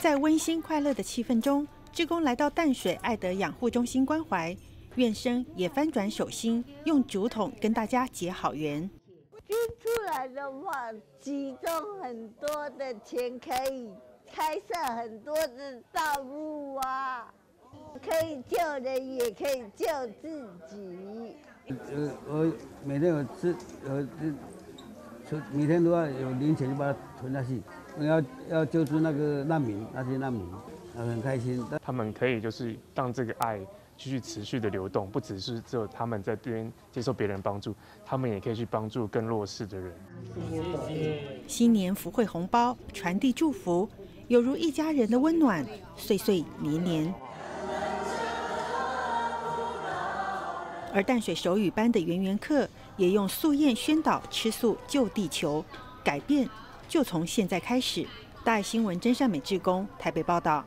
在温馨快乐的气氛中，志工来到淡水爱德养护中心关怀，院生也翻转手心，用竹筒跟大家结好缘。捐出来的话，集中很多的钱，可以开设很多的道路啊，可以救人，也可以救自己。呃，我每天有吃，呃，存每天都要有零钱就把它存下去。要要救助那个难民，那些难民，很开心。他们可以就是让这个爱继续持续的流动，不只是只有他们在这边接受别人帮助，他们也可以去帮助更弱势的人。新年福会红包，传递祝福，有如一家人的温暖，岁岁年年。而淡水手语班的圆圆课也用素宴宣导吃素救地球，改变。就从现在开始，大爱新闻真善美志工台北报道。